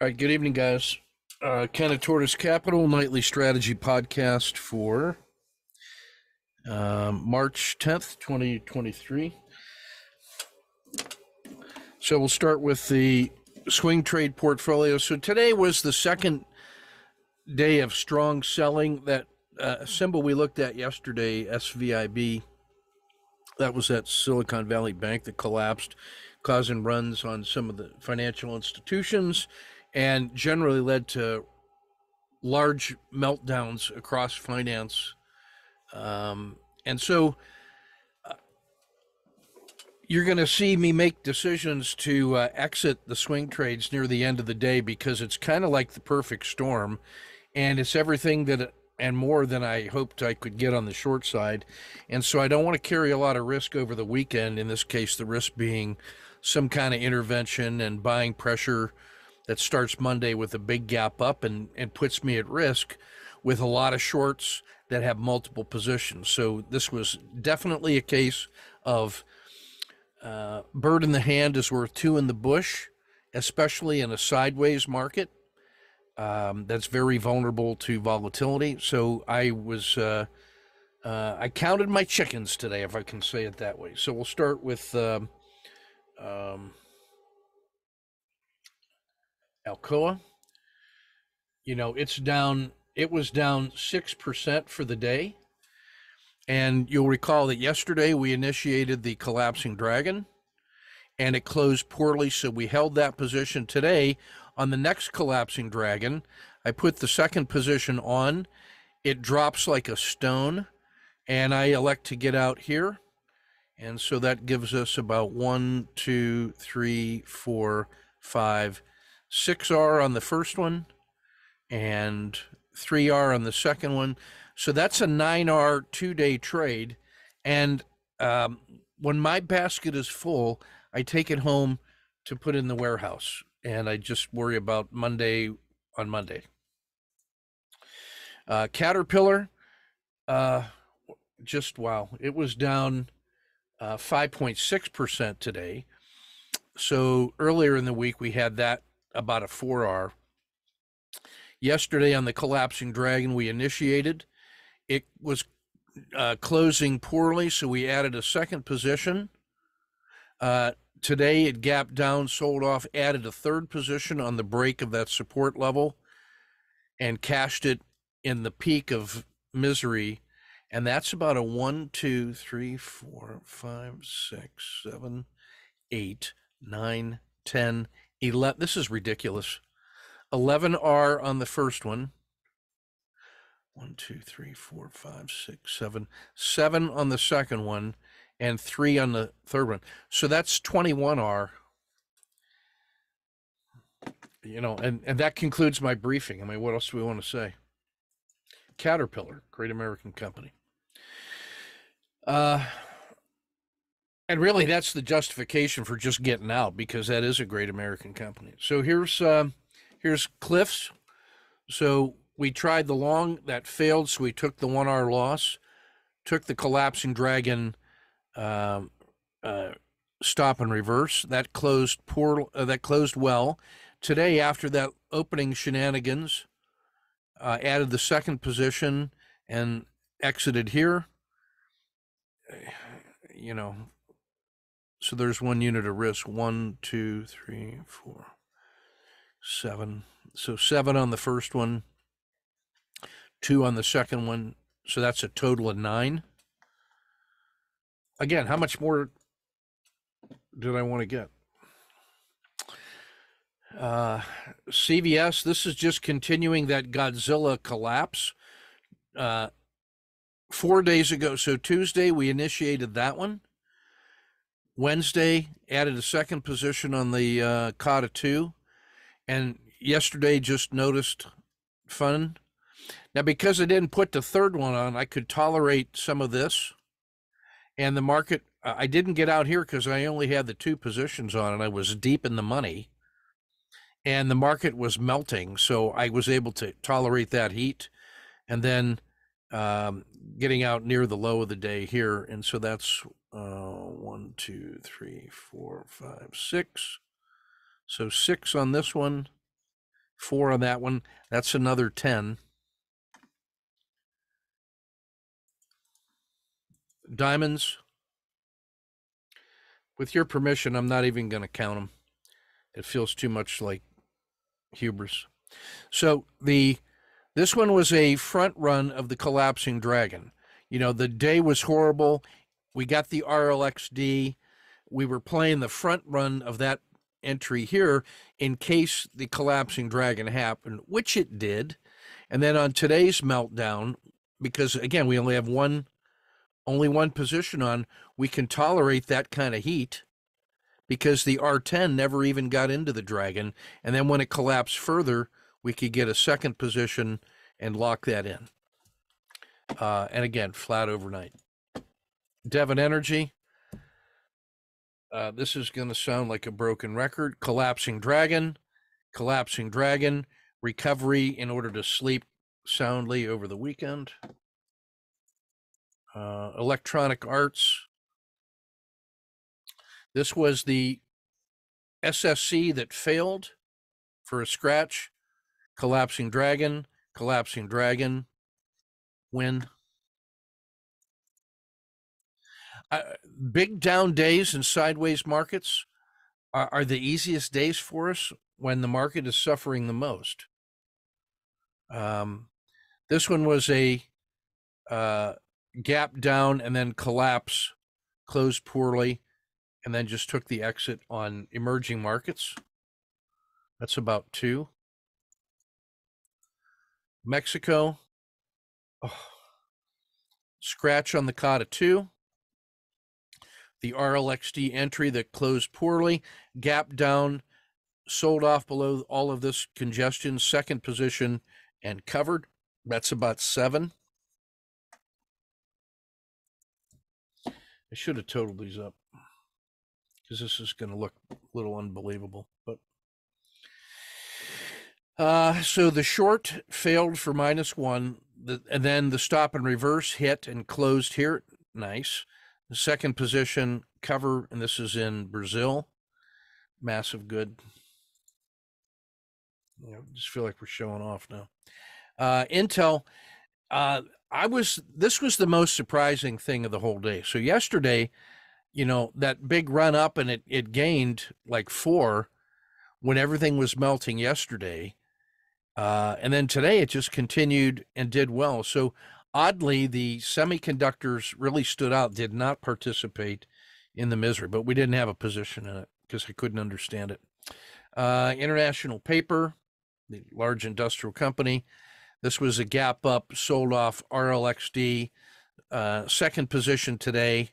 All right, good evening, guys. Uh, Ken Tortoise Capital Nightly Strategy Podcast for um, March 10th, 2023. So we'll start with the swing trade portfolio. So today was the second day of strong selling. That uh, symbol we looked at yesterday, SIVB, that was that Silicon Valley Bank that collapsed, causing runs on some of the financial institutions and generally led to large meltdowns across finance. Um, and so uh, you're going to see me make decisions to uh, exit the swing trades near the end of the day because it's kind of like the perfect storm and it's everything that and more than I hoped I could get on the short side. And so I don't want to carry a lot of risk over the weekend, in this case, the risk being some kind of intervention and buying pressure that starts Monday with a big gap up and, and puts me at risk with a lot of shorts that have multiple positions. So this was definitely a case of uh, bird in the hand is worth two in the bush, especially in a sideways market um, that's very vulnerable to volatility. So I was uh, uh, I counted my chickens today, if I can say it that way. So we'll start with. Um, um, Alcoa. You know, it's down, it was down 6% for the day. And you'll recall that yesterday we initiated the collapsing dragon and it closed poorly. So we held that position today on the next collapsing dragon. I put the second position on. It drops like a stone and I elect to get out here. And so that gives us about one, two, three, four, five, 6R on the first one and 3R on the second one. So that's a 9R two day trade. And um, when my basket is full, I take it home to put in the warehouse and I just worry about Monday on Monday. Uh, Caterpillar, uh, just wow, it was down uh, 5.6% today. So earlier in the week, we had that about a 4R. Yesterday on the collapsing dragon, we initiated. It was uh, closing poorly, so we added a second position. Uh, today, it gapped down, sold off, added a third position on the break of that support level, and cashed it in the peak of misery. And that's about a one, two, three, four, five, six, seven, eight, nine, ten, 11 this is ridiculous. 11r on the first one. one one two three four five six seven. Seven on the second one and three on the third one. So that's 21r you know and and that concludes my briefing. I mean what else do we want to say? Caterpillar great american company. Uh and really, that's the justification for just getting out because that is a great American company. So here's uh, here's Cliffs. So we tried the long that failed, so we took the one R loss, took the collapsing dragon um, uh, stop and reverse. That closed poor. Uh, that closed well. Today, after that opening shenanigans, uh, added the second position and exited here. You know, so there's one unit of risk. One, two, three, four, seven. So seven on the first one, two on the second one. So that's a total of nine. Again, how much more did I want to get? Uh, CVS, this is just continuing that Godzilla collapse. Uh, four days ago, so Tuesday, we initiated that one. Wednesday added a second position on the uh, Kata 2. And yesterday just noticed fun. Now, because I didn't put the third one on, I could tolerate some of this. And the market, I didn't get out here because I only had the two positions on and I was deep in the money. And the market was melting. So I was able to tolerate that heat. And then um, getting out near the low of the day here. And so that's uh, one, two, three, four, five, six. So six on this one four on that one. That's another 10. Diamonds. With your permission, I'm not even going to count them. It feels too much like hubris. So the this one was a front run of the collapsing dragon. You know, the day was horrible. We got the RLXD. We were playing the front run of that entry here in case the collapsing dragon happened, which it did. And then on today's meltdown, because again, we only have one only one position on, we can tolerate that kind of heat because the R10 never even got into the dragon. And then when it collapsed further, we could get a second position and lock that in. Uh, and again, flat overnight. Devon Energy. Uh, this is going to sound like a broken record. Collapsing Dragon, Collapsing Dragon, recovery in order to sleep soundly over the weekend. Uh, Electronic Arts. This was the SSC that failed for a scratch. Collapsing Dragon, Collapsing Dragon, win. Uh, big down days and sideways markets are, are the easiest days for us when the market is suffering the most. Um, this one was a uh, gap down and then collapse, closed poorly, and then just took the exit on emerging markets. That's about two. Mexico, oh, scratch on the Kata 2. The RLXD entry that closed poorly, gap down, sold off below all of this congestion, second position, and covered. That's about seven. I should have totaled these up because this is going to look a little unbelievable. But uh, so the short failed for minus one, the, and then the stop and reverse hit and closed here. Nice. The second position cover, and this is in Brazil. Massive good. You know, just feel like we're showing off now. Uh, Intel, uh, I was, this was the most surprising thing of the whole day. So yesterday, you know, that big run up and it, it gained like four when everything was melting yesterday. Uh, and then today it just continued and did well. So oddly, the semiconductors really stood out, did not participate in the misery, but we didn't have a position in it because I couldn't understand it. Uh, International Paper, the large industrial company. This was a gap up, sold off RLXD. Uh, second position today,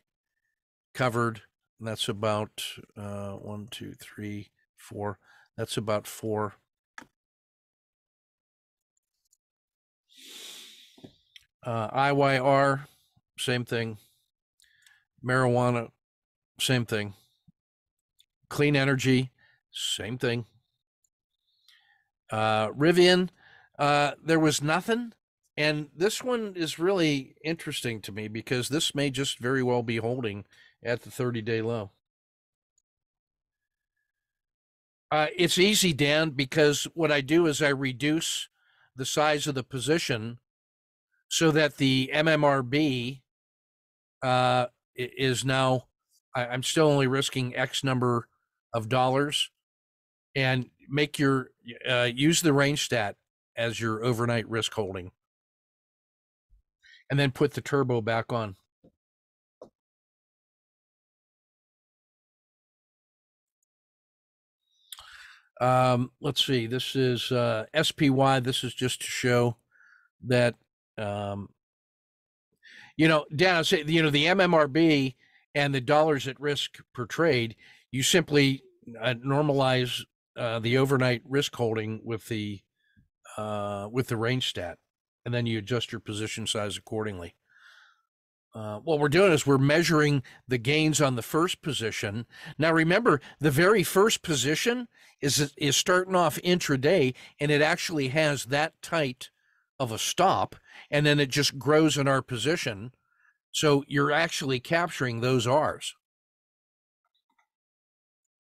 covered. That's about uh, one, two, three, four. That's about four. Uh, IYR, same thing. Marijuana, same thing. Clean energy, same thing. Uh, Rivian, uh, there was nothing. And this one is really interesting to me because this may just very well be holding at the 30 day low. Uh, it's easy, Dan, because what I do is I reduce the size of the position so that the MMRB uh, is now, I, I'm still only risking X number of dollars and make your, uh, use the range stat as your overnight risk holding. And then put the turbo back on. Um, let's see. This is uh, SPY. This is just to show that um, you know, Dan, say, you know, the MMRB and the dollars at risk per trade, you simply uh, normalize uh, the overnight risk holding with the uh, with the range stat, and then you adjust your position size accordingly. Uh, what we're doing is we're measuring the gains on the first position. Now, remember, the very first position is is starting off intraday, and it actually has that tight of a stop and then it just grows in our position. So you're actually capturing those R's.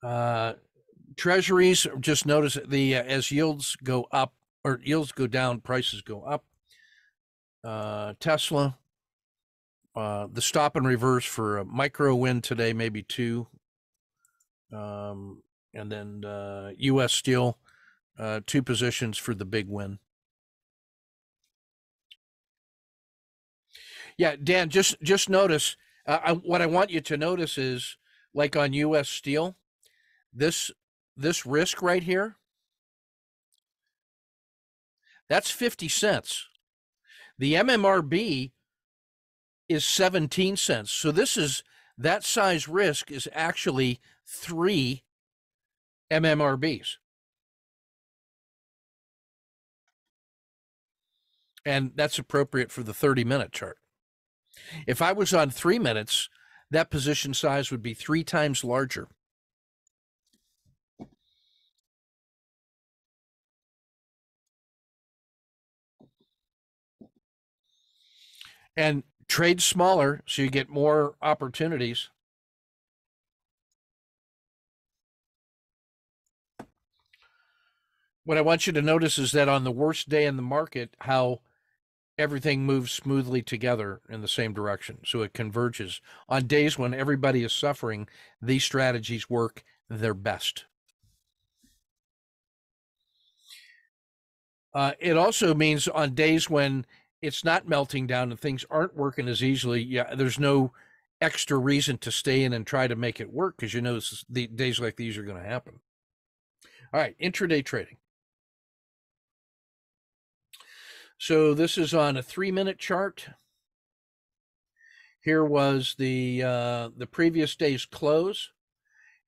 Uh, treasuries, just notice the uh, as yields go up or yields go down, prices go up. Uh, Tesla, uh, the stop and reverse for a micro win today, maybe two. Um, and then uh, U.S. Steel, uh, two positions for the big win. Yeah, Dan, just just notice. Uh, I, what I want you to notice is, like on U.S. Steel, this this risk right here. That's fifty cents. The MMRB is seventeen cents. So this is that size risk is actually three MMRBs. And that's appropriate for the 30 minute chart. If I was on three minutes, that position size would be three times larger. And trade smaller so you get more opportunities. What I want you to notice is that on the worst day in the market, how everything moves smoothly together in the same direction. So it converges. On days when everybody is suffering, these strategies work their best. Uh, it also means on days when it's not melting down and things aren't working as easily, yeah, there's no extra reason to stay in and try to make it work because you know the days like these are going to happen. All right, intraday trading. So this is on a three minute chart. Here was the uh, the previous day's close.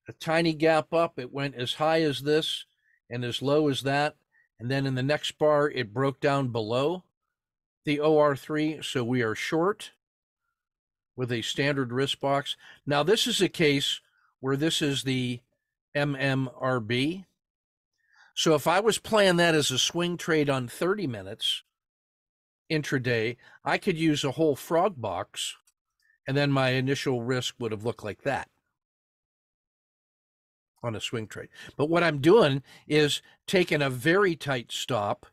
A tiny gap up. It went as high as this and as low as that. And then in the next bar, it broke down below the OR3. So we are short with a standard risk box. Now, this is a case where this is the MMRB. So if I was playing that as a swing trade on 30 minutes, intraday, I could use a whole frog box and then my initial risk would have looked like that on a swing trade. But what I'm doing is taking a very tight stop,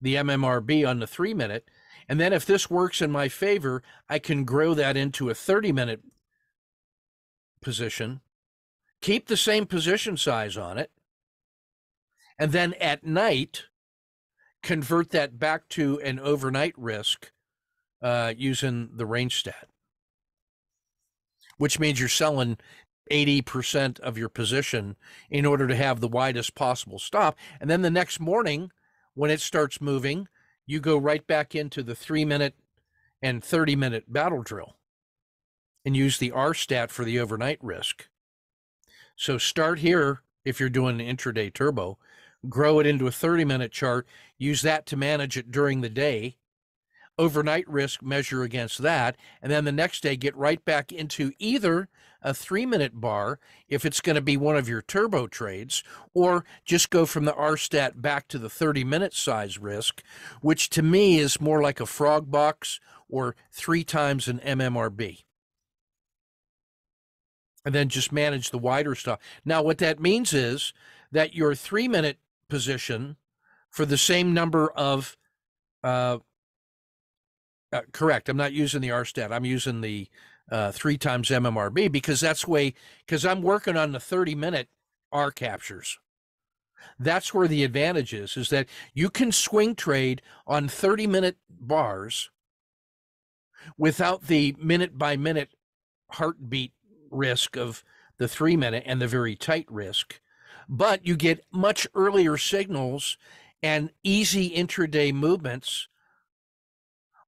the MMRB on the three minute, and then if this works in my favor, I can grow that into a 30 minute position, keep the same position size on it, and then at night, convert that back to an overnight risk uh, using the range stat, which means you're selling 80% of your position in order to have the widest possible stop. And then the next morning, when it starts moving, you go right back into the three minute and 30 minute battle drill and use the R stat for the overnight risk. So start here if you're doing an intraday turbo grow it into a 30 minute chart, use that to manage it during the day, overnight risk measure against that, and then the next day get right back into either a three minute bar if it's going to be one of your turbo trades, or just go from the R stat back to the 30 minute size risk, which to me is more like a frog box or three times an MMRB and then just manage the wider stuff. Now, what that means is that your three minute position for the same number of uh, uh, correct i'm not using the r stat i'm using the uh, three times mmrb because that's way because i'm working on the 30 minute r captures. That's where the advantage is is that you can swing trade on 30 minute bars without the minute by minute heartbeat risk of the three minute and the very tight risk but you get much earlier signals and easy intraday movements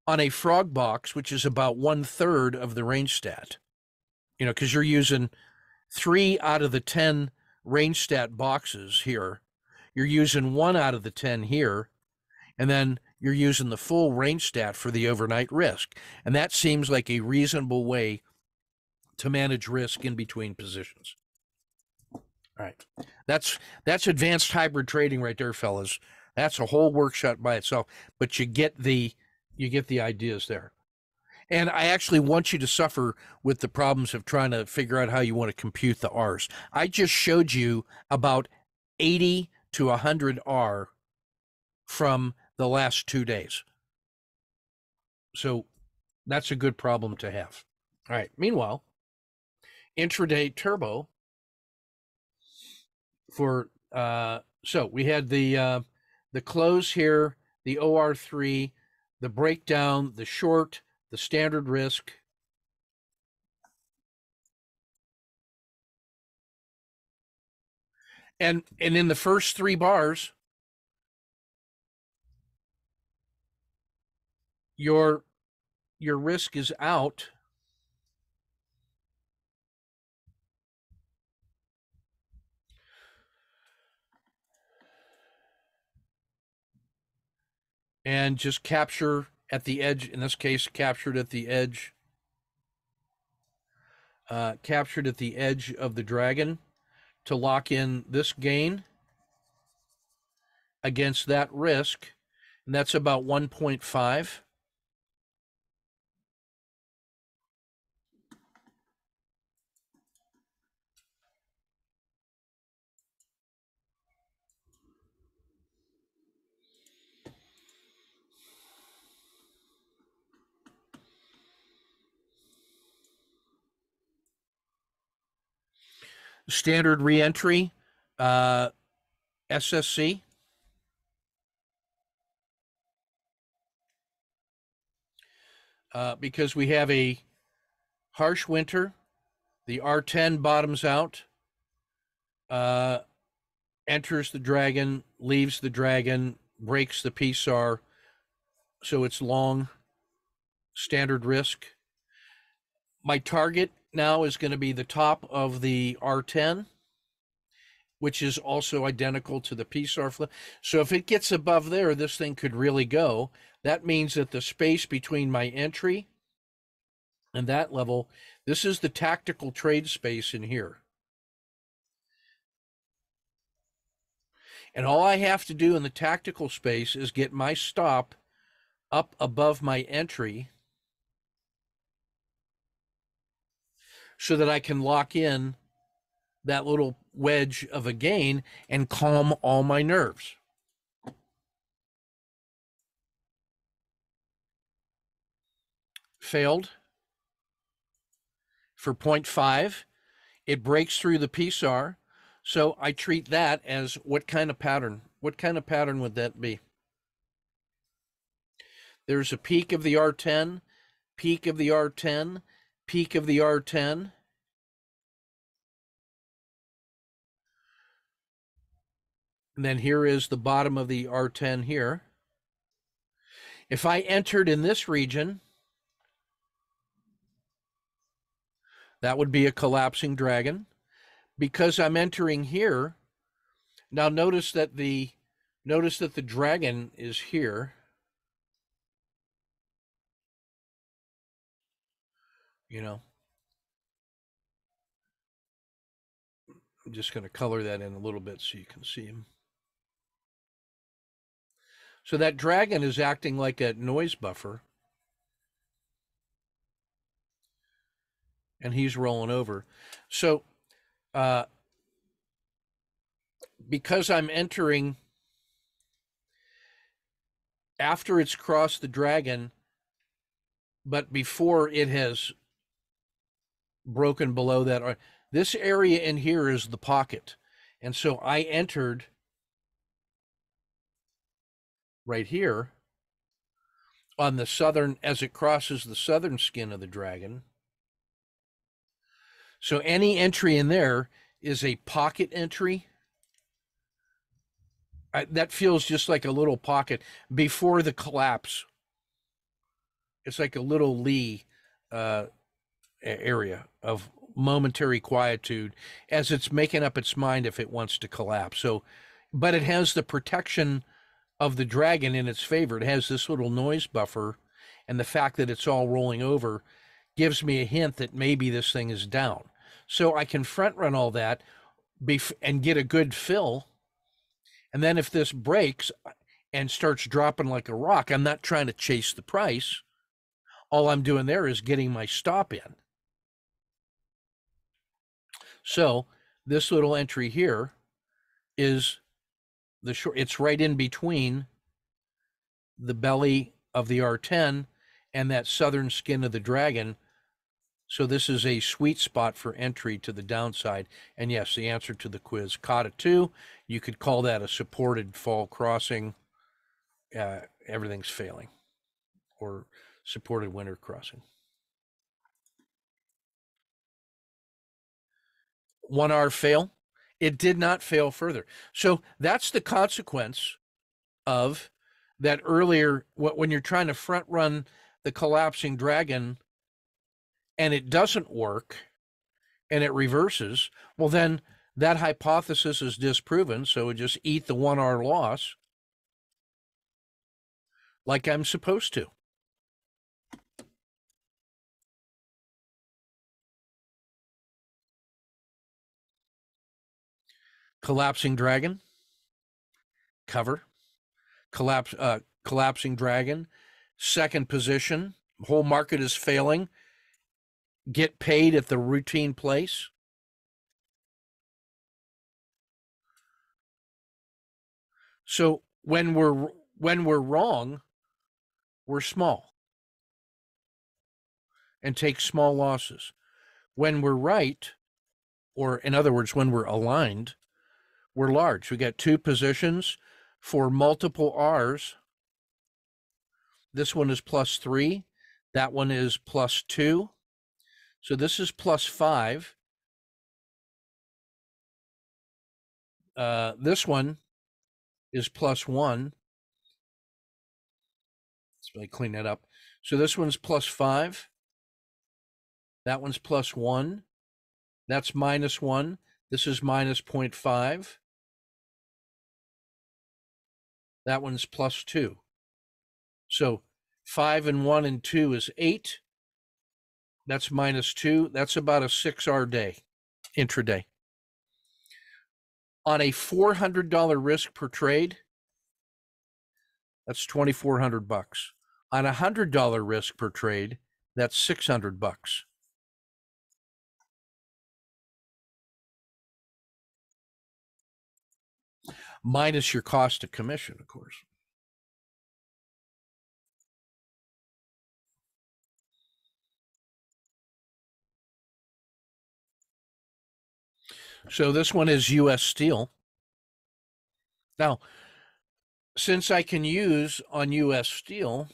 on a frog box, which is about one third of the range stat. You know, because you're using three out of the 10 range stat boxes here. You're using one out of the 10 here. And then you're using the full range stat for the overnight risk. And that seems like a reasonable way to manage risk in between positions. All right. That's that's advanced hybrid trading right there, fellas. That's a whole workshop by itself, but you get the you get the ideas there. And I actually want you to suffer with the problems of trying to figure out how you want to compute the R's. I just showed you about 80 to 100 R from the last two days. So that's a good problem to have. All right. Meanwhile, intraday turbo for uh so we had the uh the close here, the OR3, the breakdown, the short, the standard risk. And and in the first three bars, your your risk is out. And just capture at the edge, in this case, captured at the edge, uh, captured at the edge of the dragon to lock in this gain against that risk. And that's about 1.5. standard reentry, uh, SSC. Uh, because we have a harsh winter, the R10 bottoms out, uh, enters the dragon, leaves the dragon, breaks the PSAR, so it's long, standard risk. My target now is going to be the top of the R10, which is also identical to the PSAR flip. So if it gets above there, this thing could really go. That means that the space between my entry and that level, this is the tactical trade space in here. And all I have to do in the tactical space is get my stop up above my entry so that I can lock in that little wedge of a gain and calm all my nerves. Failed for 0.5. It breaks through the PSAR. So I treat that as what kind of pattern? What kind of pattern would that be? There's a peak of the R10, peak of the R10, peak of the R10. And then here is the bottom of the R10 here. If I entered in this region, that would be a collapsing dragon. Because I'm entering here, now notice that the notice that the dragon is here. You know. I'm just going to color that in a little bit so you can see him. So that dragon is acting like a noise buffer. And he's rolling over. So uh, because I'm entering after it's crossed the dragon, but before it has broken below that. This area in here is the pocket. And so I entered right here on the southern, as it crosses the southern skin of the dragon. So any entry in there is a pocket entry. I, that feels just like a little pocket before the collapse. It's like a little lee uh, area of momentary quietude as it's making up its mind if it wants to collapse. So, but it has the protection of the dragon in its favor. It has this little noise buffer, and the fact that it's all rolling over gives me a hint that maybe this thing is down. So I can front run all that and get a good fill. And then if this breaks and starts dropping like a rock, I'm not trying to chase the price. all I'm doing there is getting my stop in. So this little entry here is the short, it's right in between the belly of the R10 and that southern skin of the dragon. So this is a sweet spot for entry to the downside. And yes, the answer to the quiz, Kata 2, you could call that a supported fall crossing. Uh, everything's failing or supported winter crossing. One R fail. It did not fail further. So that's the consequence of that earlier when you're trying to front run the collapsing dragon and it doesn't work and it reverses, well, then that hypothesis is disproven. So just eat the 1R loss like I'm supposed to. Collapsing dragon, cover, collapse, uh, collapsing dragon, second position, whole market is failing, get paid at the routine place. So when we're when we're wrong, we're small. And take small losses. When we're right, or in other words, when we're aligned, we're large. We got two positions for multiple R's. This one is plus three. That one is plus two. So this is plus five. Uh, this one is plus one. Let's really clean that up. So this one's plus five. That one's plus one. That's minus one. This is minus 0.5. That one's plus two. So five and one and two is eight. That's minus two. That's about a six R day, intraday. On a $400 risk per trade, that's 2400 bucks. On a $100 risk per trade, that's 600 bucks. Minus your cost of commission, of course. So this one is US Steel. Now, since I can use on US Steel,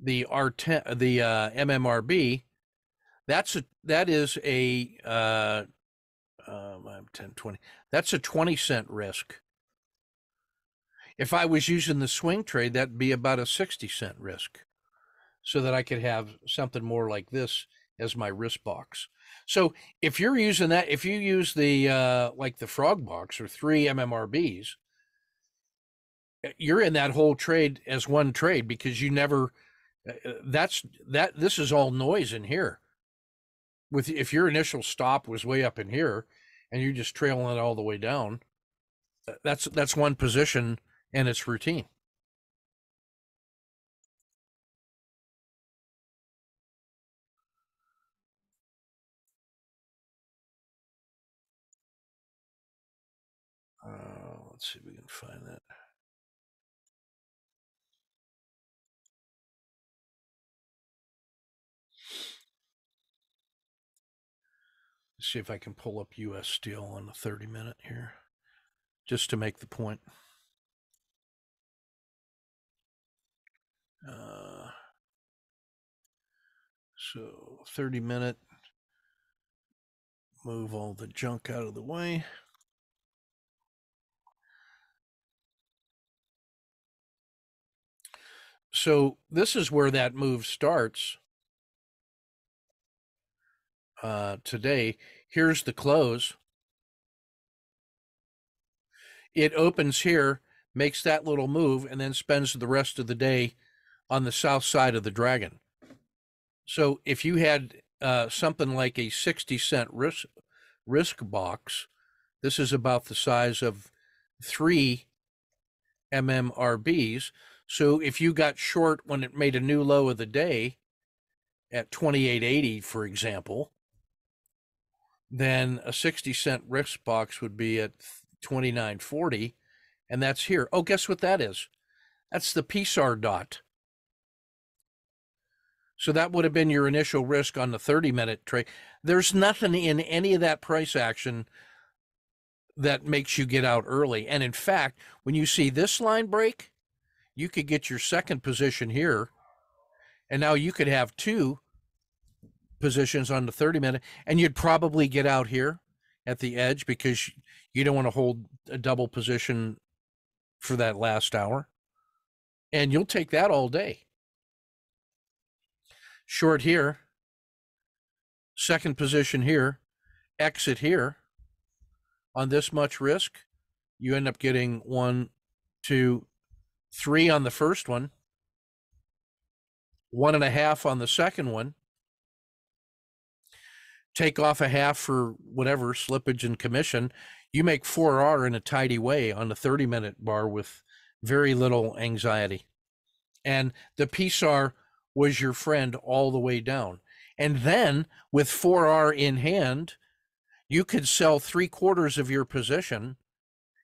the R10, the uh, MMRB, that's a that is a uh, um, I'm 10, 20. That's a 20 cent risk. If I was using the swing trade, that'd be about a 60 cent risk so that I could have something more like this as my risk box. So if you're using that, if you use the, uh, like the frog box or three MMRBs, eh, you're in that whole trade as one trade because you never, uh, uh, that's that, this is all noise in here with if your initial stop was way up in here and you're just trailing it all the way down that's that's one position and it's routine. Uh, let's see if we can find that see if I can pull up US Steel on the 30 minute here just to make the point. Uh, so 30 minute, move all the junk out of the way. So this is where that move starts uh, today. Here's the close. It opens here, makes that little move, and then spends the rest of the day on the south side of the dragon. So if you had uh, something like a 60 cent risk, risk box, this is about the size of three MMRBs. So if you got short when it made a new low of the day at 2880, for example, then a 60 cent risk box would be at 2940 and that's here. Oh, guess what that is? That's the PSAR dot. So that would have been your initial risk on the 30 minute trade. There's nothing in any of that price action that makes you get out early. And in fact, when you see this line break, you could get your second position here. And now you could have two positions on the 30 minute, and you'd probably get out here at the edge because you don't want to hold a double position for that last hour. And you'll take that all day. Short here, second position here, exit here on this much risk, you end up getting one, two, three on the first one, one and a half on the second one. Take off a half for whatever slippage and commission. You make 4R in a tidy way on the 30 minute bar with very little anxiety. And the PSAR was your friend all the way down. And then with 4R in hand, you could sell three quarters of your position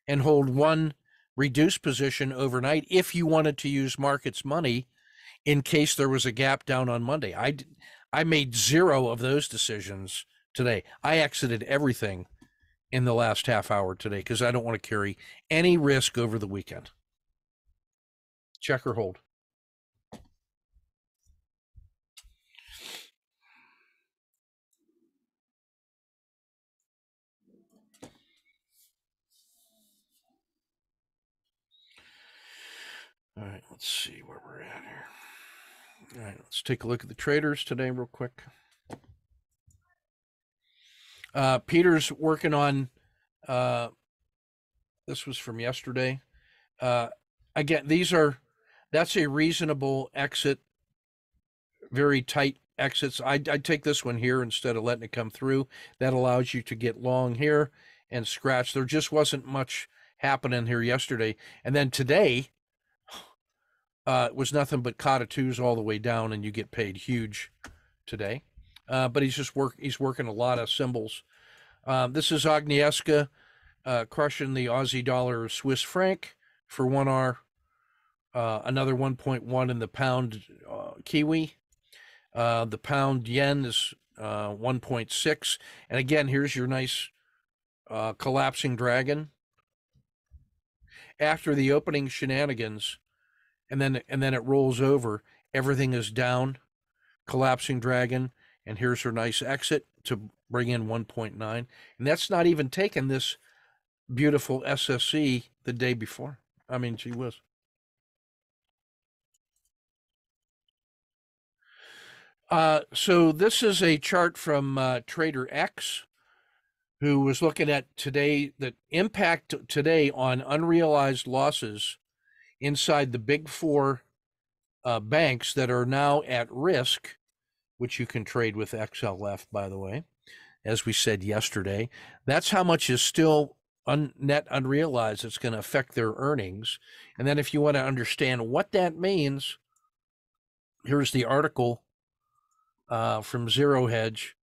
and hold one reduced position overnight if you wanted to use markets money in case there was a gap down on Monday. I I made zero of those decisions today. I exited everything in the last half hour today because I don't want to carry any risk over the weekend. Check or hold. All right, let's see where we're at here. All right, let's take a look at the traders today, real quick. Uh, Peter's working on. Uh, this was from yesterday. Uh, again, these are. That's a reasonable exit. Very tight exits. I I take this one here instead of letting it come through. That allows you to get long here and scratch. There just wasn't much happening here yesterday, and then today uh, was nothing but twos all the way down, and you get paid huge today. Uh, but he's just work. He's working a lot of symbols. Um, this is Agnieszka uh, crushing the Aussie dollar Swiss franc for one R. Uh, another 1.1 in the pound uh, Kiwi. Uh, the pound yen is 1.6. And again, here's your nice collapsing dragon. After the opening shenanigans, and then and then it rolls over. Everything is down, collapsing dragon, and here's her nice exit to bring in 1.9, and that's not even taking this beautiful SSE the day before. I mean, she was. Uh, so this is a chart from uh, Trader X, who was looking at today the impact today on unrealized losses inside the big four uh, banks that are now at risk, which you can trade with XLF, by the way, as we said yesterday. That's how much is still un- net unrealized. It's going to affect their earnings. And then, if you want to understand what that means, here's the article uh, from Zero Hedge.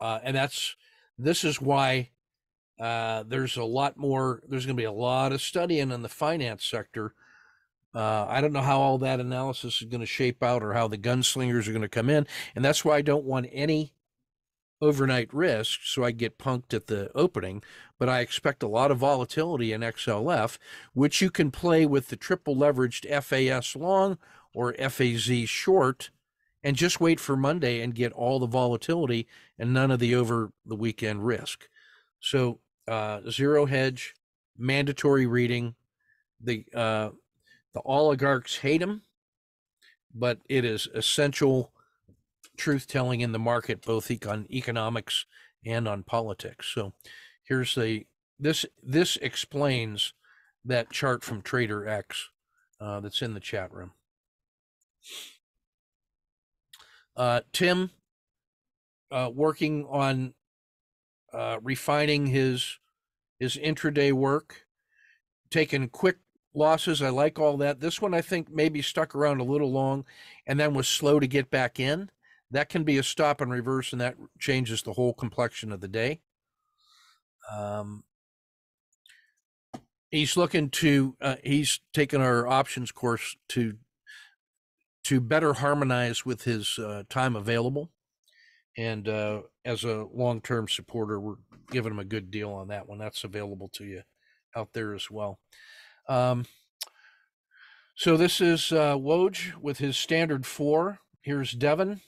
Uh, and that's this is why uh, there's a lot more. There's going to be a lot of studying in the finance sector. Uh, I don't know how all that analysis is going to shape out, or how the gunslingers are going to come in, and that's why I don't want any overnight risk, so I get punked at the opening. But I expect a lot of volatility in XLF, which you can play with the triple leveraged FAS long or FAZ short, and just wait for Monday and get all the volatility and none of the over the weekend risk. So uh, zero hedge, mandatory reading. The uh, the oligarchs hate him, but it is essential truth telling in the market, both on economics and on politics. So here's the this this explains that chart from Trader X uh, that's in the chat room. Uh, Tim, uh, working on uh, refining his his intraday work taking quick losses. I like all that. This one I think maybe stuck around a little long and then was slow to get back in. That can be a stop and reverse, and that changes the whole complexion of the day. Um, he's looking to uh, he's taken our options course to to better harmonize with his uh, time available and uh, as a long-term supporter we're giving them a good deal on that one that's available to you out there as well um, so this is uh, Woj with his standard four here's devon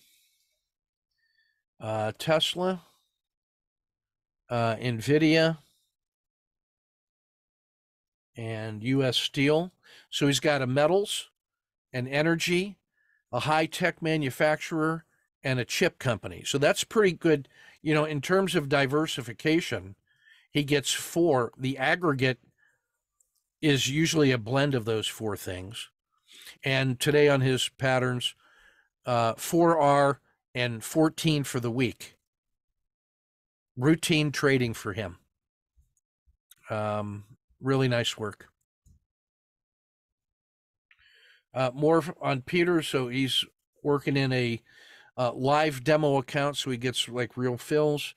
uh, tesla uh, nvidia and U.S. Steel. So he's got a metals, an energy, a high tech manufacturer, and a chip company. So that's pretty good. You know, in terms of diversification, he gets four. The aggregate is usually a blend of those four things. And today on his patterns, uh, 4R and 14 for the week. Routine trading for him. Um, Really nice work. Uh, more on Peter. So he's working in a uh, live demo account, so he gets like real fills.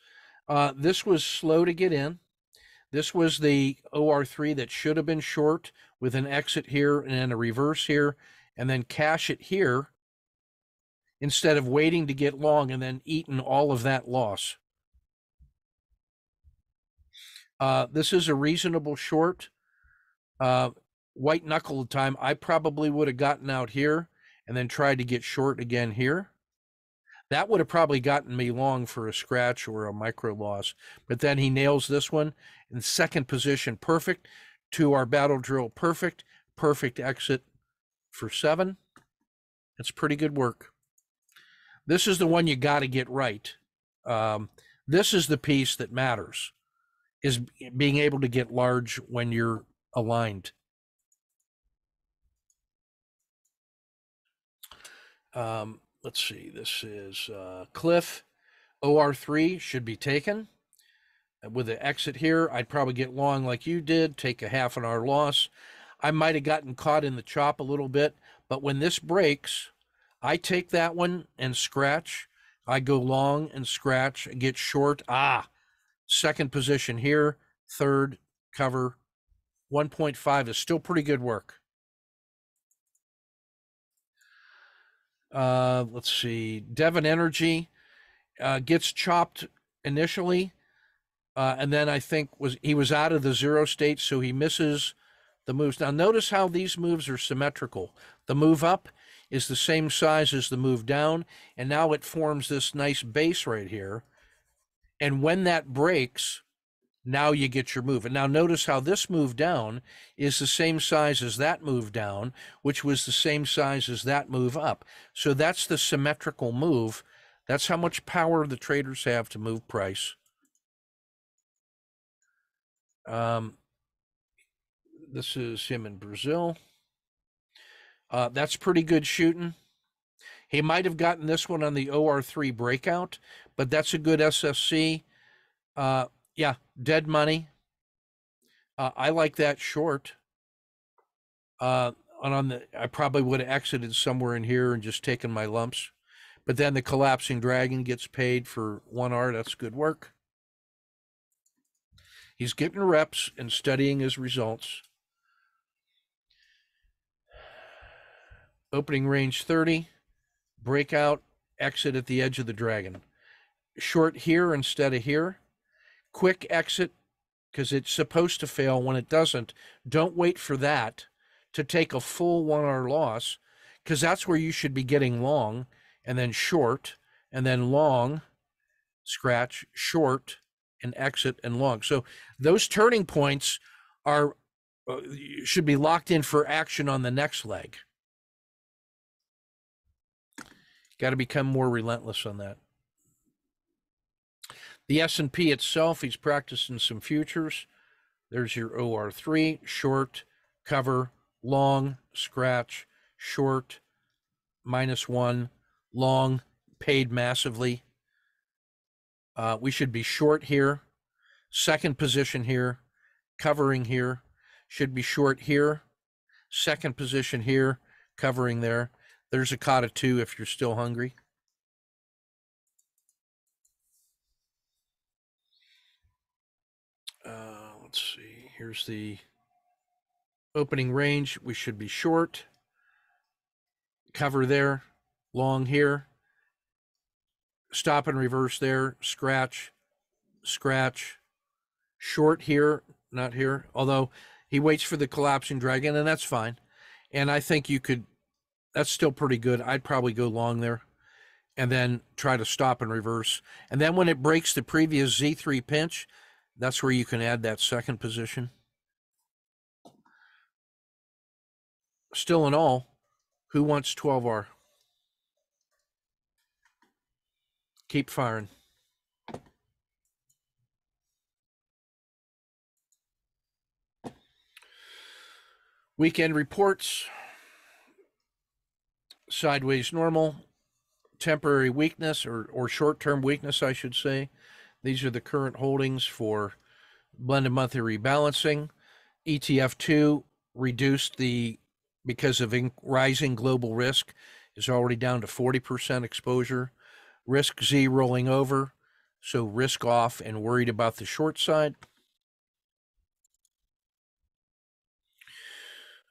Uh, this was slow to get in. This was the OR3 that should have been short with an exit here and then a reverse here, and then cash it here instead of waiting to get long and then eating all of that loss. Uh, this is a reasonable short. Uh, white knuckle time, I probably would have gotten out here and then tried to get short again here. That would have probably gotten me long for a scratch or a micro loss. But then he nails this one in second position, perfect to our battle drill, perfect, perfect exit for seven. It's pretty good work. This is the one you got to get right. Um, this is the piece that matters is being able to get large when you're aligned. Um, let's see, this is uh, Cliff. OR3 should be taken. With the exit here, I'd probably get long like you did, take a half an hour loss. I might have gotten caught in the chop a little bit, but when this breaks, I take that one and scratch. I go long and scratch, and get short. Ah, second position here, third cover. 1.5 is still pretty good work. Uh, let's see. Devon Energy uh, gets chopped initially, uh, and then I think was he was out of the zero state, so he misses the moves. Now notice how these moves are symmetrical. The move up is the same size as the move down, and now it forms this nice base right here. And when that breaks, now you get your move. And now notice how this move down is the same size as that move down, which was the same size as that move up. So that's the symmetrical move. That's how much power the traders have to move price. Um, this is him in Brazil. Uh, that's pretty good shooting. He might have gotten this one on the OR3 breakout, but that's a good SSC. Uh, yeah, dead money. Uh, I like that short. Uh, on the, I probably would have exited somewhere in here and just taken my lumps. But then the collapsing dragon gets paid for one R. That's good work. He's getting reps and studying his results. Opening range 30, breakout, exit at the edge of the dragon. Short here instead of here quick exit because it's supposed to fail when it doesn't. Don't wait for that to take a full one hour loss because that's where you should be getting long and then short and then long, scratch, short, and exit and long. So those turning points are uh, should be locked in for action on the next leg. Got to become more relentless on that. The S&P itself, he's practicing some futures. There's your OR3, short, cover, long, scratch, short, minus one, long, paid massively. Uh, we should be short here, second position here, covering here, should be short here. Second position here, covering there. There's a kata two if you're still hungry. Uh, let's see. Here's the opening range. We should be short. Cover there, long here. Stop and reverse there, scratch, scratch, short here, not here. Although he waits for the collapsing dragon, and that's fine. And I think you could, that's still pretty good. I'd probably go long there and then try to stop and reverse. And then when it breaks the previous Z3 pinch, that's where you can add that second position. Still in all, who wants 12R? Keep firing. Weekend reports sideways normal, temporary weakness or, or short term weakness, I should say. These are the current holdings for blended monthly rebalancing. ETF2 reduced the, because of in, rising global risk, is already down to 40% exposure. Risk Z rolling over, so risk off and worried about the short side.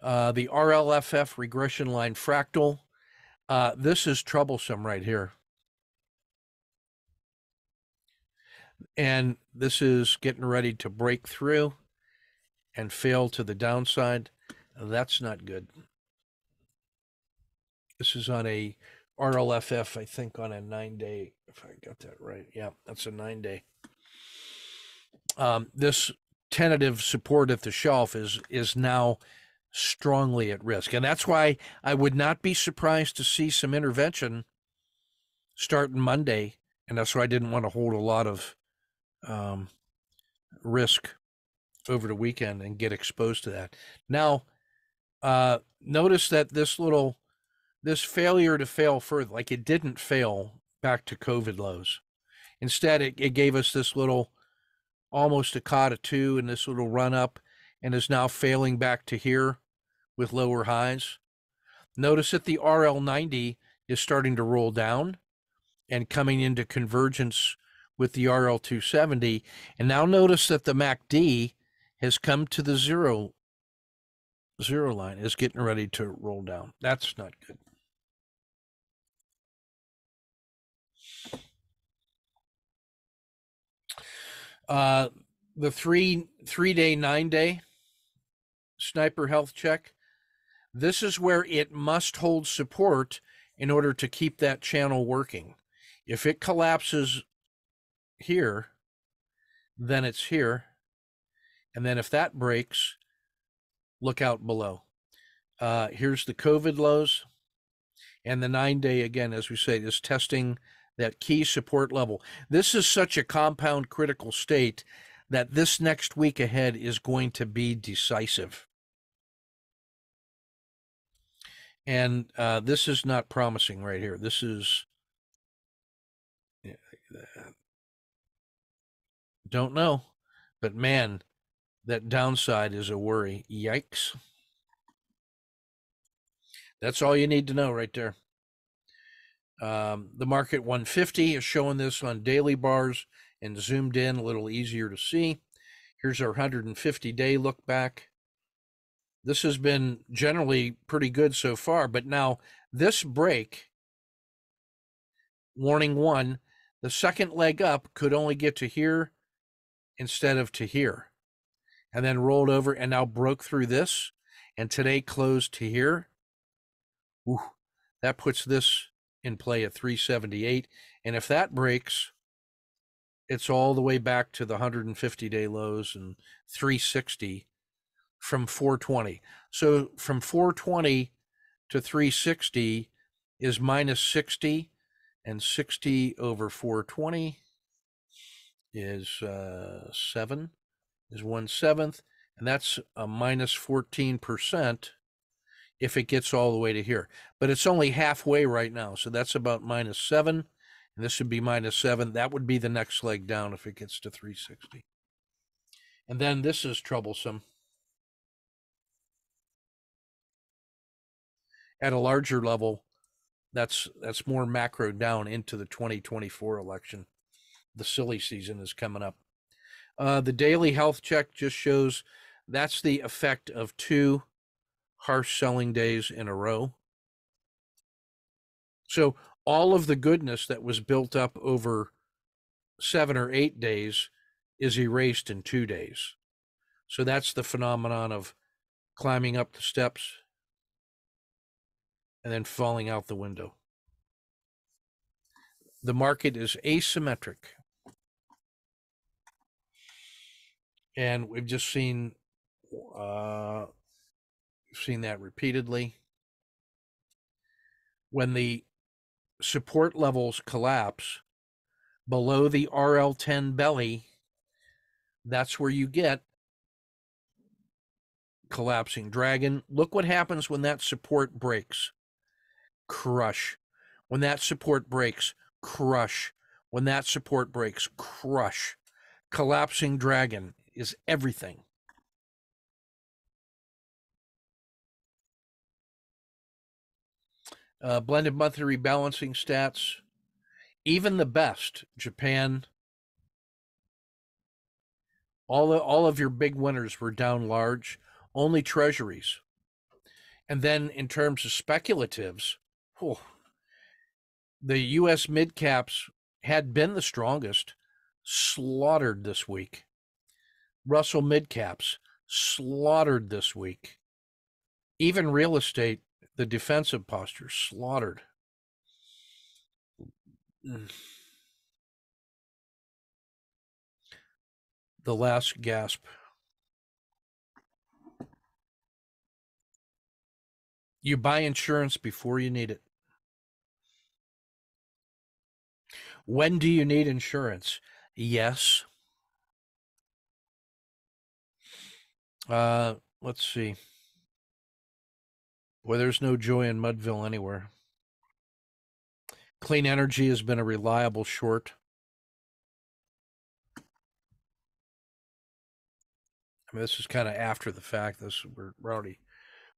Uh, the RLFF regression line fractal. Uh, this is troublesome right here. And this is getting ready to break through and fail to the downside. That's not good. This is on a RLFF, I think, on a nine day, if I got that right. Yeah, that's a nine day. Um, this tentative support at the shelf is is now strongly at risk. And that's why I would not be surprised to see some intervention starting Monday. And that's why I didn't want to hold a lot of um, risk over the weekend and get exposed to that. Now, uh, notice that this little, this failure to fail further, like it didn't fail back to COVID lows. Instead, it, it gave us this little, almost a kata two and this little run up and is now failing back to here with lower highs. Notice that the RL90 is starting to roll down and coming into convergence with the RL270. And now notice that the MACD has come to the zero zero line is getting ready to roll down. That's not good. Uh, the three three day nine day sniper health check this is where it must hold support in order to keep that channel working. If it collapses here, then it's here. And then if that breaks, look out below. Uh, here's the COVID lows. And the nine day, again, as we say, is testing that key support level. This is such a compound critical state that this next week ahead is going to be decisive. And uh, this is not promising right here. This is, don't know, but man, that downside is a worry. Yikes. That's all you need to know right there. Um, the market 150 is showing this on daily bars and zoomed in a little easier to see. Here's our 150 day look back this has been generally pretty good so far. But now this break, warning one, the second leg up could only get to here instead of to here, and then rolled over and now broke through this, and today closed to here. Ooh, that puts this in play at 378. And if that breaks, it's all the way back to the 150 day lows and 360 from 420. So from 420 to 360 is minus 60, and 60 over 420 is uh, 7, is 1 seventh, and that's a minus 14% if it gets all the way to here. But it's only halfway right now, so that's about minus 7, and this would be minus 7. That would be the next leg down if it gets to 360. And then this is troublesome. At a larger level, that's that's more macro down into the 2024 election the silly season is coming up. Uh, the daily health check just shows that's the effect of two harsh selling days in a row. So all of the goodness that was built up over seven or eight days is erased in two days. So that's the phenomenon of climbing up the steps and then falling out the window. The market is asymmetric. And we've just seen uh, seen that repeatedly. When the support levels collapse below the RL10 belly, that's where you get collapsing dragon. Look what happens when that support breaks. Crush. When that support breaks, crush. When that support breaks, crush. Collapsing dragon is everything. Uh, blended monthly rebalancing stats, even the best, Japan, all, the, all of your big winners were down large, only treasuries. And then in terms of speculatives, whew, the U.S. mid caps had been the strongest, slaughtered this week. Russell midcaps slaughtered this week. Even real estate, the defensive posture, slaughtered. Mm. The last gasp. You buy insurance before you need it. When do you need insurance? Yes. Uh, let's see. Well, there's no joy in Mudville anywhere. Clean energy has been a reliable short. I mean, this is kind of after the fact. This we're, we're already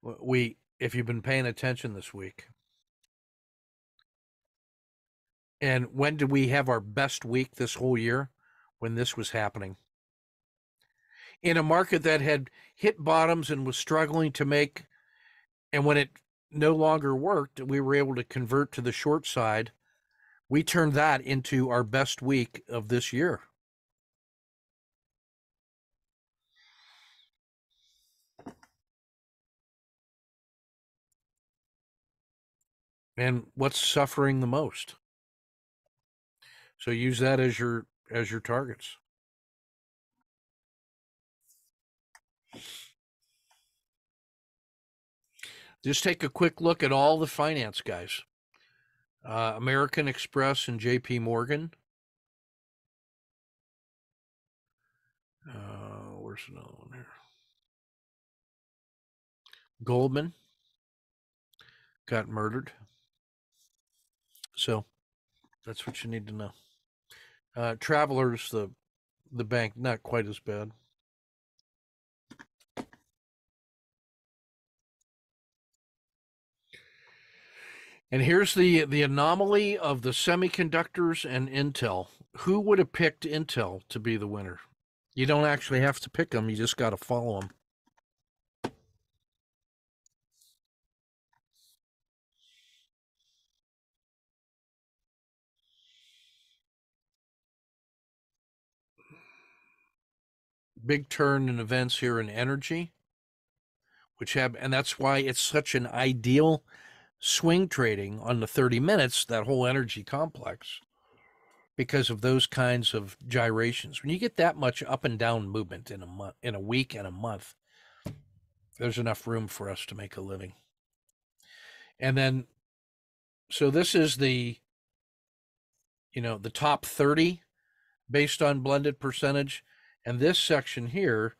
we if you've been paying attention this week. And when did we have our best week this whole year? When this was happening. In a market that had hit bottoms and was struggling to make, and when it no longer worked, we were able to convert to the short side. We turned that into our best week of this year. and what's suffering the most so use that as your as your targets just take a quick look at all the finance guys. Uh, american express and jp morgan. Uh, where's another one here? Goldman. Got murdered. So that's what you need to know. Uh, travelers, the the bank, not quite as bad. And here's the the anomaly of the semiconductors and Intel. Who would have picked Intel to be the winner? You don't actually have to pick them; you just got to follow them. big turn in events here in energy, which have, and that's why it's such an ideal swing trading on the 30 minutes, that whole energy complex, because of those kinds of gyrations. When you get that much up and down movement in a month, in a week and a month, there's enough room for us to make a living. And then, so this is the, you know, the top 30 based on blended percentage. And this section here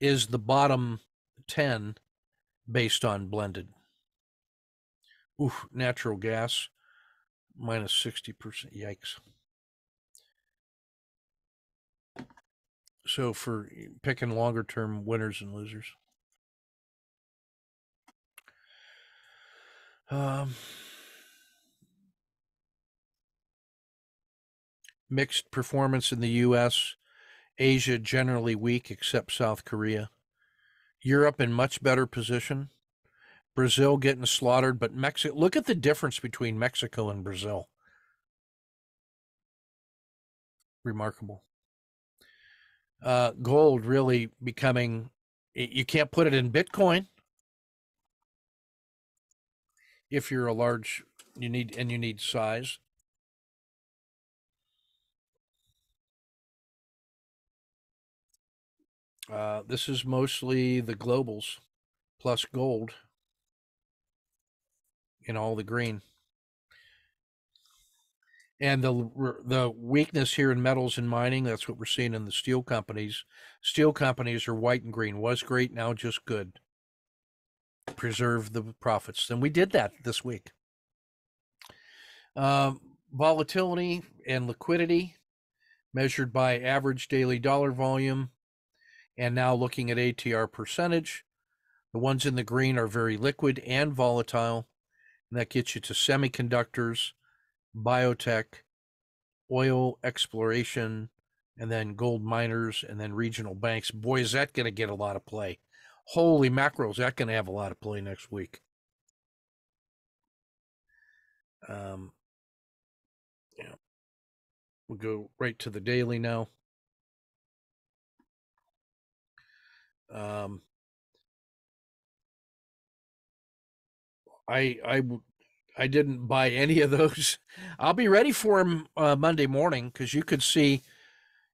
is the bottom 10 based on blended. Ooh, natural gas minus 60%. Yikes. So for picking longer term winners and losers. Um, mixed performance in the U.S. Asia generally weak, except South Korea. Europe in much better position. Brazil getting slaughtered, but Mexico. Look at the difference between Mexico and Brazil. Remarkable. Uh, gold really becoming. You can't put it in Bitcoin if you're a large. You need and you need size. Uh, this is mostly the globals plus gold in all the green. And the the weakness here in metals and mining, that's what we're seeing in the steel companies. Steel companies are white and green. Was great, now just good. Preserve the profits. And we did that this week. Um, volatility and liquidity measured by average daily dollar volume and now looking at ATR percentage. The ones in the green are very liquid and volatile. And that gets you to semiconductors, biotech, oil exploration, and then gold miners, and then regional banks. Boy, is that going to get a lot of play. Holy mackerel, is that going to have a lot of play next week? Um, yeah. We'll go right to the daily now. Um, I I I didn't buy any of those. I'll be ready for them uh, Monday morning because you could see,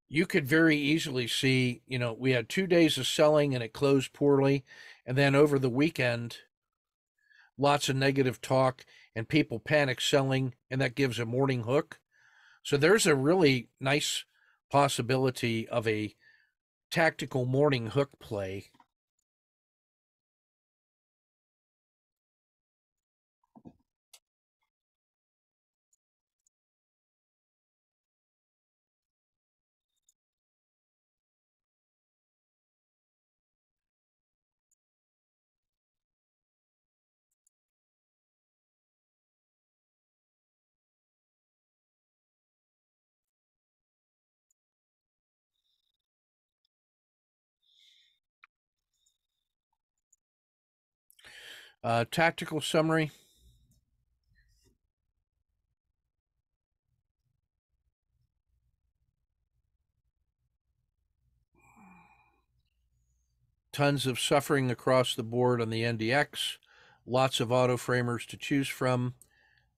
you could very easily see. You know, we had two days of selling and it closed poorly, and then over the weekend, lots of negative talk and people panic selling, and that gives a morning hook. So there's a really nice possibility of a tactical morning hook play. Uh, tactical summary. Tons of suffering across the board on the NDX. Lots of auto framers to choose from.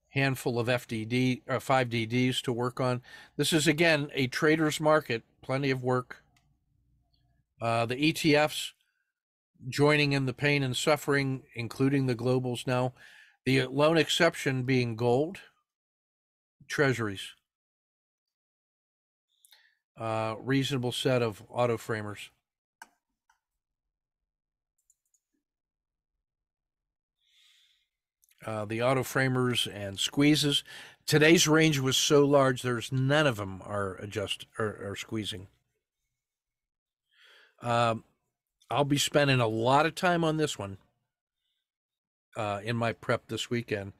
Handful of FDD, uh, 5DDs to work on. This is again a trader's market. Plenty of work. Uh, the ETFs joining in the pain and suffering, including the globals now. The lone exception being gold, treasuries. Uh, reasonable set of auto framers. Uh, the auto framers and squeezes. Today's range was so large, there's none of them are adjust or, are squeezing. Um, I'll be spending a lot of time on this one uh, in my prep this weekend.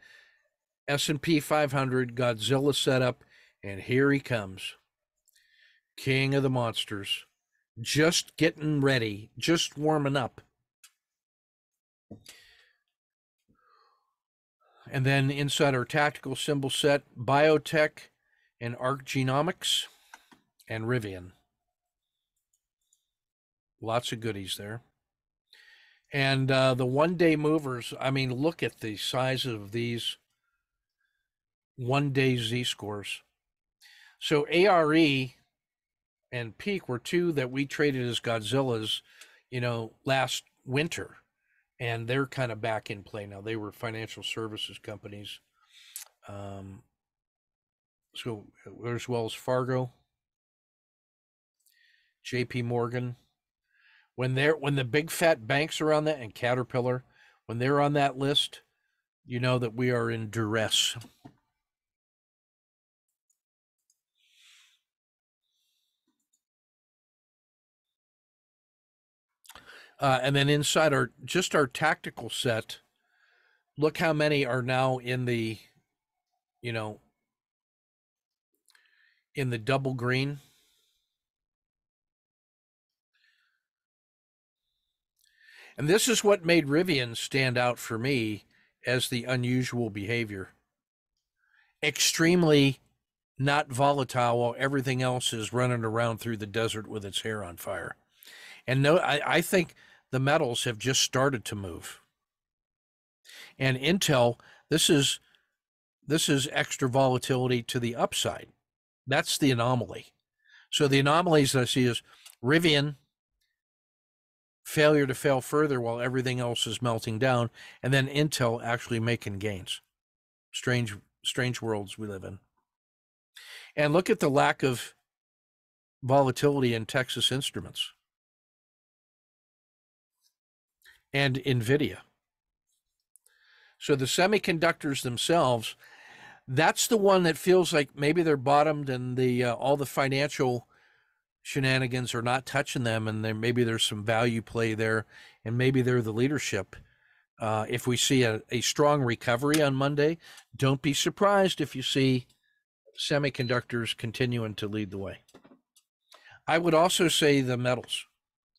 S&P 500 Godzilla setup, and here he comes, King of the Monsters, just getting ready, just warming up. And then inside our tactical symbol set, Biotech and ARK Genomics and Rivian. Lots of goodies there. And uh, the one day movers, I mean, look at the size of these one day Z scores. So ARE and Peak were two that we traded as Godzillas, you know, last winter. And they're kind of back in play now. They were financial services companies. Um, so there's Wells Fargo, JP Morgan, when they're when the big fat banks are on that and Caterpillar, when they're on that list, you know that we are in duress. Uh, and then inside our just our tactical set, look how many are now in the, you know, in the double green. And this is what made Rivian stand out for me as the unusual behavior. Extremely not volatile while everything else is running around through the desert with its hair on fire. And no, I, I think the metals have just started to move. And Intel, this is this is extra volatility to the upside. That's the anomaly. So the anomalies I see is Rivian failure to fail further while everything else is melting down, and then Intel actually making gains. Strange, strange worlds we live in. And look at the lack of volatility in Texas Instruments and NVIDIA. So the semiconductors themselves, that's the one that feels like maybe they're bottomed and the uh, all the financial shenanigans are not touching them, and then maybe there's some value play there, and maybe they're the leadership. Uh, if we see a, a strong recovery on Monday, don't be surprised if you see semiconductors continuing to lead the way. I would also say the metals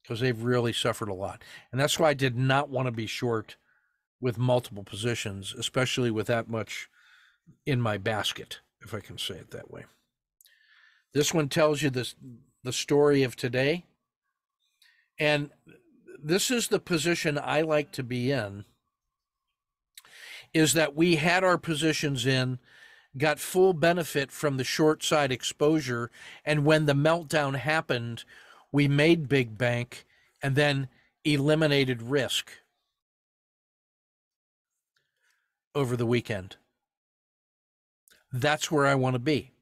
because they've really suffered a lot. And that's why I did not want to be short with multiple positions, especially with that much in my basket, if I can say it that way. This one tells you this the story of today. And this is the position I like to be in is that we had our positions in got full benefit from the short side exposure and when the meltdown happened we made big bank and then eliminated risk over the weekend that's where I want to be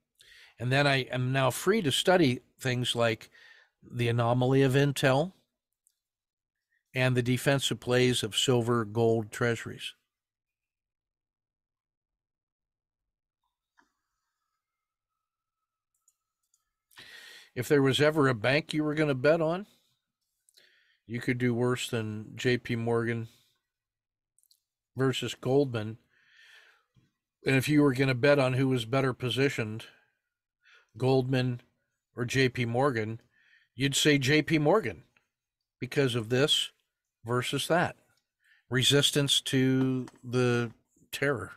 and then I am now free to study things like the anomaly of Intel and the defensive plays of silver, gold treasuries. If there was ever a bank you were going to bet on, you could do worse than JP Morgan versus Goldman. And if you were going to bet on who was better positioned, Goldman or JP Morgan, you'd say JP Morgan because of this versus that resistance to the terror.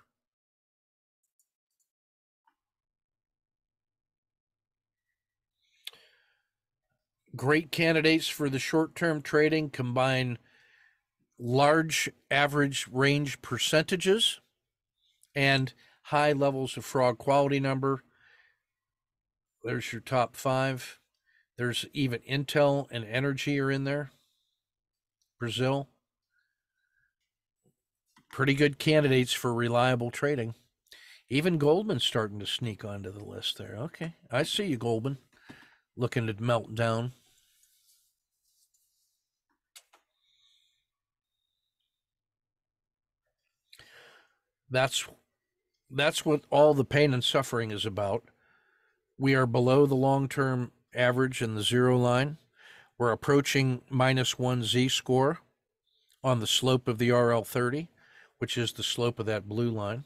Great candidates for the short term trading combine large average range percentages and high levels of frog quality number there's your top five. There's even Intel and Energy are in there. Brazil. Pretty good candidates for reliable trading. Even Goldman's starting to sneak onto the list there. Okay. I see you, Goldman. Looking to melt down. That's that's what all the pain and suffering is about. We are below the long term average in the zero line. We're approaching minus one Z score on the slope of the RL30, which is the slope of that blue line.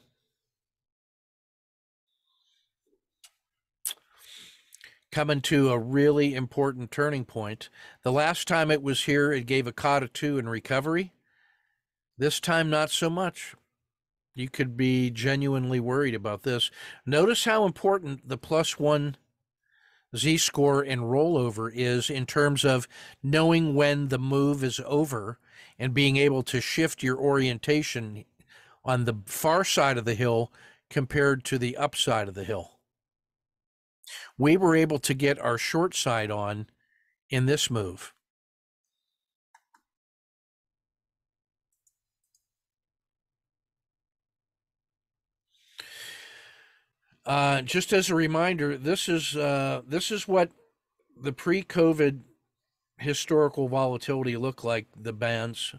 Coming to a really important turning point. The last time it was here, it gave a Kata 2 in recovery. This time, not so much you could be genuinely worried about this. Notice how important the plus one Z score and rollover is in terms of knowing when the move is over and being able to shift your orientation on the far side of the hill compared to the upside of the hill. We were able to get our short side on in this move. Uh, just as a reminder, this is uh, this is what the pre-COVID historical volatility looked like, the bands,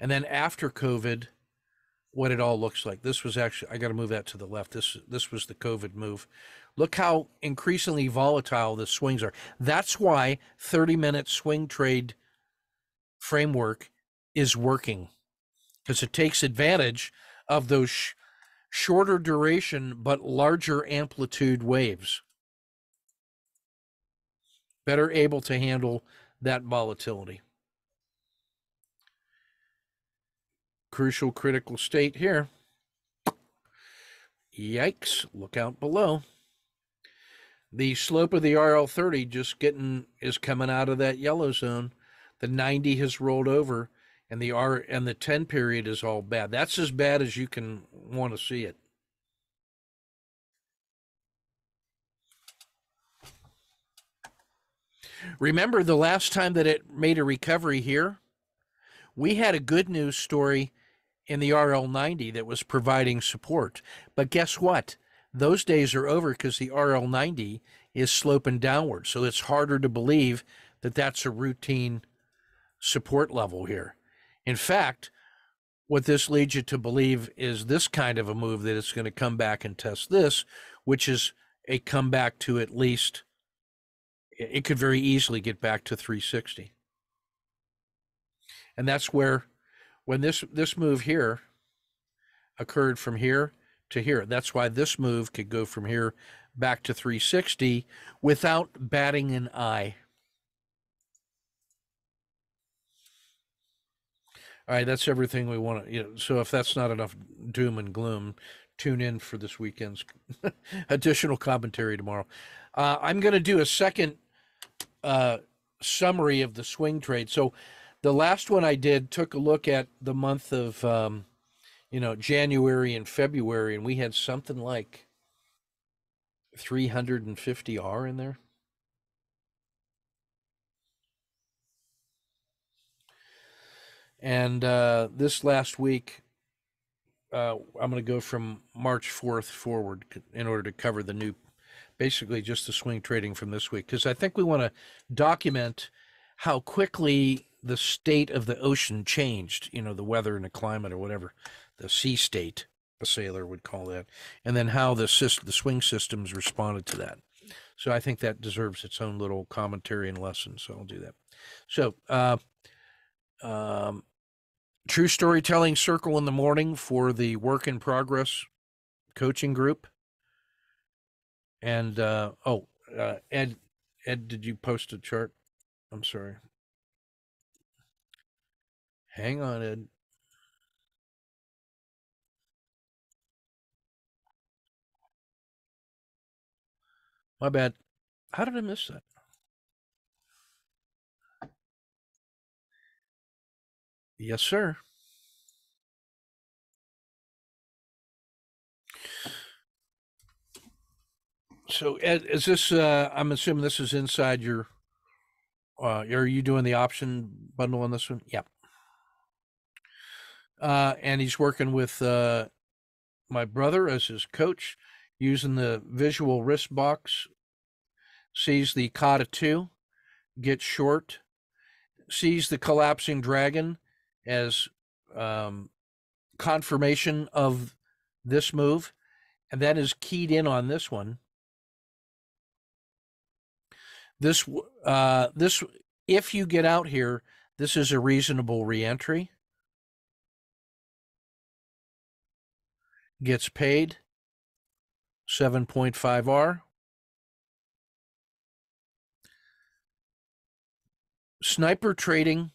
and then after COVID, what it all looks like. This was actually I got to move that to the left. This this was the COVID move. Look how increasingly volatile the swings are. That's why 30-minute swing trade framework is working because it takes advantage of those sh- shorter duration but larger amplitude waves. Better able to handle that volatility. Crucial critical state here. Yikes, look out below. The slope of the RL30 just getting is coming out of that yellow zone. The 90 has rolled over and the R and the 10 period is all bad. That's as bad as you can want to see it. Remember the last time that it made a recovery here? We had a good news story in the RL90 that was providing support. But guess what? Those days are over because the RL90 is sloping downward. So it's harder to believe that that's a routine support level here. In fact, what this leads you to believe is this kind of a move that it's going to come back and test this, which is a comeback to at least, it could very easily get back to 360. And that's where when this this move here occurred from here to here. That's why this move could go from here back to 360 without batting an eye. All right, that's everything we want to. You know, so if that's not enough doom and gloom, tune in for this weekend's additional commentary tomorrow. Uh, I'm going to do a second uh, summary of the swing trade. So the last one I did took a look at the month of, um, you know, January and February, and we had something like 350 R in there. And uh, this last week, uh, I'm going to go from March 4th forward in order to cover the new, basically just the swing trading from this week, because I think we want to document how quickly the state of the ocean changed, you know, the weather and the climate or whatever, the sea state, a sailor would call that, and then how the system, the swing systems responded to that. So I think that deserves its own little commentary and lesson. So I'll do that. So, uh, um, true storytelling circle in the morning for the work in progress coaching group. And uh, oh, uh, Ed, Ed, did you post a chart? I'm sorry. Hang on, Ed. My bad. How did I miss that? Yes, sir. So, is this? Uh, I'm assuming this is inside your. Uh, are you doing the option bundle on this one? Yep uh, and he's working with uh, my brother as his coach, using the visual wrist box. Sees the Kata 2, gets short, sees the collapsing dragon as um, confirmation of this move, and that is keyed in on this one. This, uh, this, if you get out here, this is a reasonable reentry. gets paid 7.5R. Sniper trading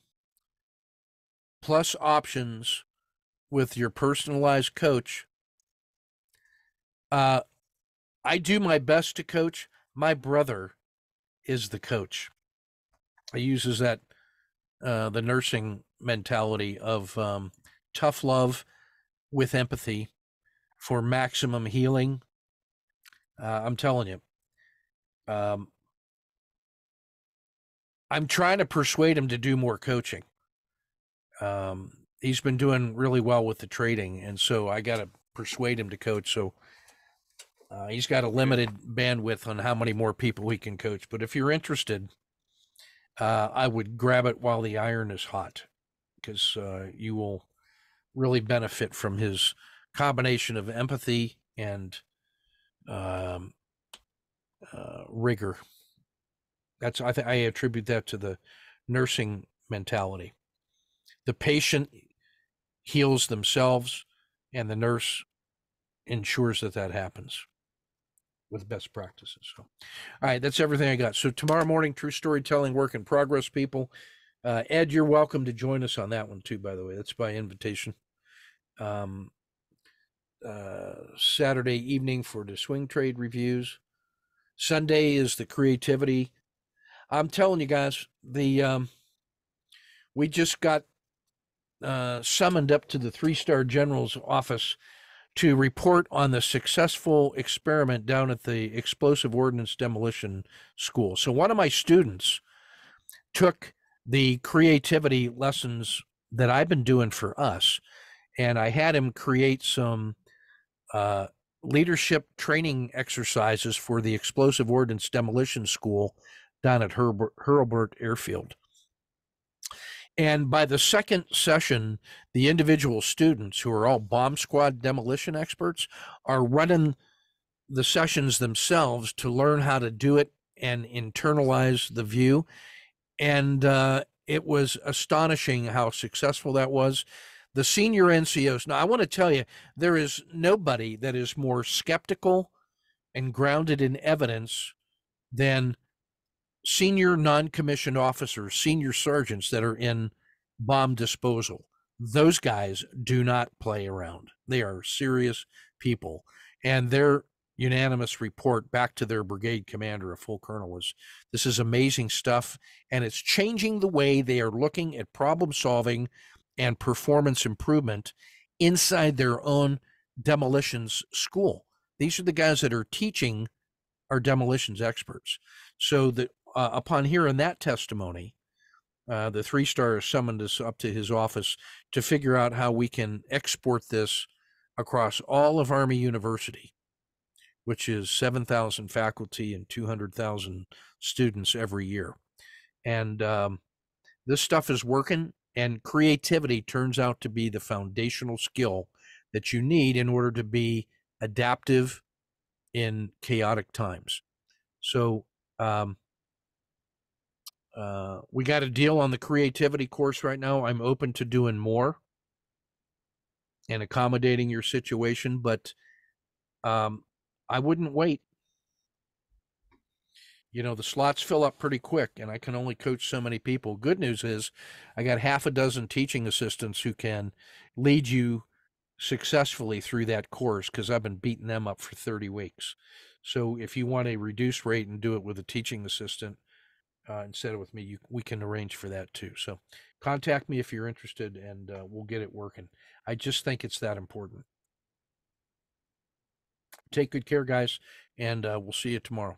plus options with your personalized coach. Uh, I do my best to coach. My brother is the coach. He uses that uh, the nursing mentality of um, tough love with empathy for maximum healing. Uh, I'm telling you. Um, I'm trying to persuade him to do more coaching. Um, he's been doing really well with the trading, and so I got to persuade him to coach. So uh, he's got a limited bandwidth on how many more people he can coach. But if you're interested, uh, I would grab it while the iron is hot, because uh, you will really benefit from his combination of empathy and um, uh, rigor. That's I think I attribute that to the nursing mentality. The patient heals themselves. and the nurse ensures that that happens with best practices. So, all right, that's everything I got. So tomorrow morning, true storytelling work in progress, people. Uh, Ed, you're welcome to join us on that one too. By the way, that's by invitation. Um, uh, Saturday evening for the swing trade reviews. Sunday is the creativity. I'm telling you guys, the um, we just got uh, summoned up to the three star general's office to report on the successful experiment down at the explosive ordnance demolition school. So one of my students took the creativity lessons that I've been doing for us, and I had him create some uh, leadership training exercises for the explosive ordnance demolition school down at Herbert, Hurlburt Airfield. And by the second session, the individual students who are all bomb squad demolition experts are running the sessions themselves to learn how to do it and internalize the view. And uh, it was astonishing how successful that was. The senior NCOs, now I want to tell you, there is nobody that is more skeptical and grounded in evidence than senior non-commissioned officers, senior sergeants that are in bomb disposal. Those guys do not play around. They are serious people. And their unanimous report back to their brigade commander, a full colonel, was this is amazing stuff. And it's changing the way they are looking at problem solving and performance improvement inside their own demolitions school. These are the guys that are teaching our demolitions experts. So that uh, upon hearing that testimony, uh, the three stars summoned us up to his office to figure out how we can export this across all of Army University, which is 7,000 faculty and 200,000 students every year. And um, this stuff is working, and creativity turns out to be the foundational skill that you need in order to be adaptive in chaotic times. So, um, uh, we got a deal on the creativity course right now. I'm open to doing more and accommodating your situation, but um, I wouldn't wait. You know, the slots fill up pretty quick, and I can only coach so many people. Good news is, I got half a dozen teaching assistants who can lead you successfully through that course because I've been beating them up for 30 weeks. So if you want a reduced rate and do it with a teaching assistant, uh, instead of with me, you, we can arrange for that too. So contact me if you're interested and uh, we'll get it working. I just think it's that important. Take good care, guys, and uh, we'll see you tomorrow.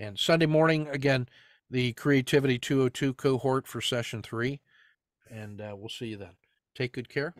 And Sunday morning, again, the Creativity 202 cohort for session three. And uh, we'll see you then. Take good care